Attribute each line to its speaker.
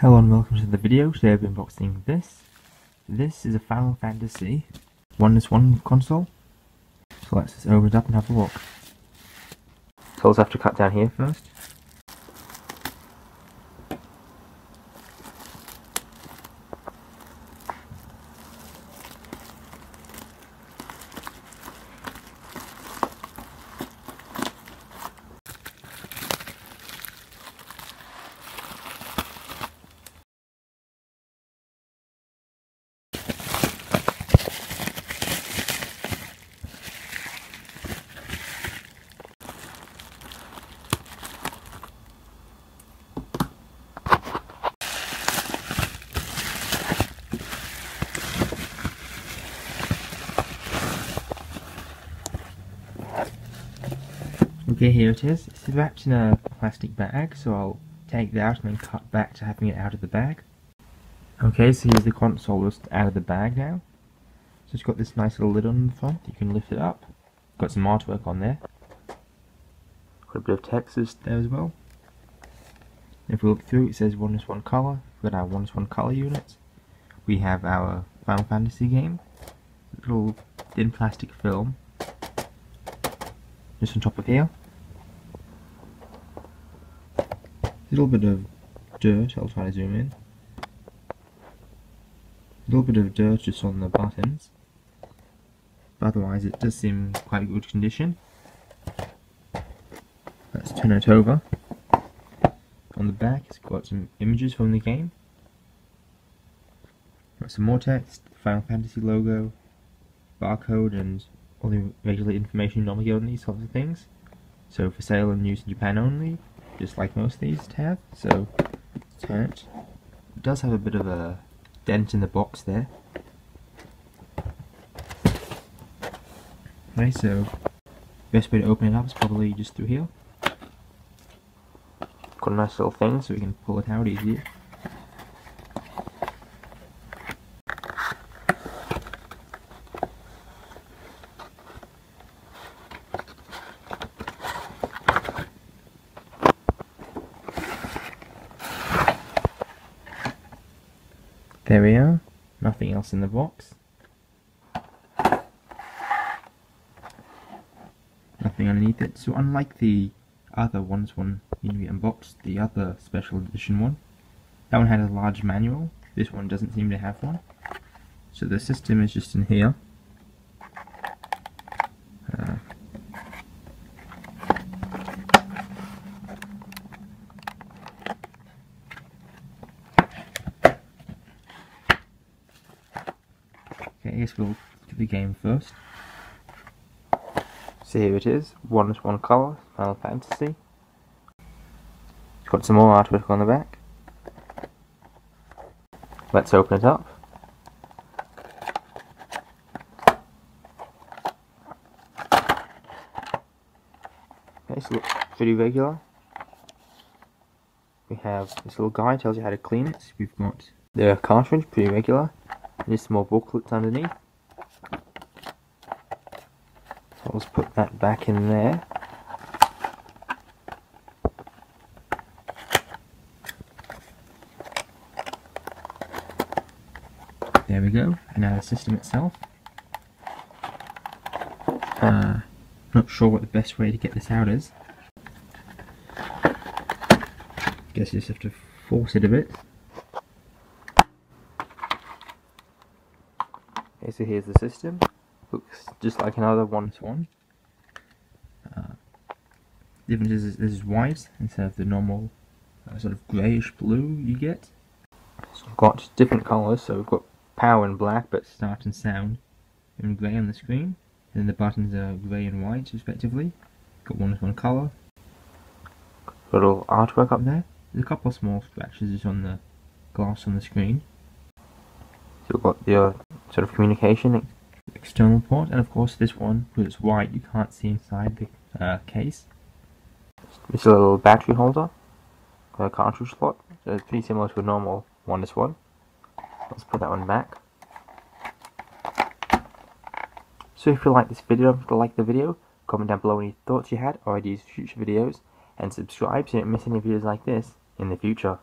Speaker 1: Hello and welcome to the video. Today I'll be unboxing this. This is a Final Fantasy WonderSwan console. So let's just open it up and have a look. So let's have to cut down here first. Okay, here it is. It's wrapped in a plastic bag, so I'll take that out and then cut back to having it out of the bag. Okay, so here's the console just out of the bag now. So it's got this nice little lid on the front, you can lift it up. Got some artwork on there. Got a bit of text there as well. If we look through, it says WonderSwan color. We've got our WonderSwan color units. We have our Final Fantasy game. Little thin plastic film. Just on top of here. A little bit of dirt, I'll try to zoom in. A little bit of dirt just on the buttons. But otherwise it does seem quite a good condition. Let's turn it over. On the back it's got some images from the game. Got some more text, Final Fantasy logo, barcode and all the regular information normally on these sorts of things. So for sale and use in Japan only, just like most of these have. So turn it. It does have a bit of a dent in the box there. Okay, so best way to open it up is probably just through here. Got a nice little thing so we can pull it out easier. There we are, nothing else in the box. Nothing underneath it. So unlike the other ones when you unboxed, the other special edition one, that one had a large manual. This one doesn't seem to have one. So the system is just in here. Guess we'll do the game first. So here it is, WonderSwan colour, Final Fantasy. It's got some more artwork on the back. Let's open it up. Okay, so looks pretty regular. We have this little guy tells you how to clean it. We've got the cartridge, pretty regular. There's some more booklets underneath. So let's put that back in there. There we go, and now the system itself. Uh, not sure what the best way to get this out is. Guess you just have to force it a bit. Okay, so here's the system. Looks just like another WonderSwan. Uh, difference is this is white instead of the normal uh, sort of greyish blue you get. So we've got different colours, so we've got power in black, but start and sound in grey on the screen. And then the buttons are grey and white, respectively. Got WonderSwan colour. Got a little artwork up there. There's a couple of small scratches just on the glass on the screen. So we've got the uh, sort of communication external port, and of course this one, because it's white, you can't see inside the uh, case. Is a little battery holder, a cartridge slot, so it's pretty similar to a normal WonderSwan. Let's put that one back. So if you like this video, forget to like the video, comment down below any thoughts you had or ideas for future videos, and subscribe so you don't miss any videos like this in the future.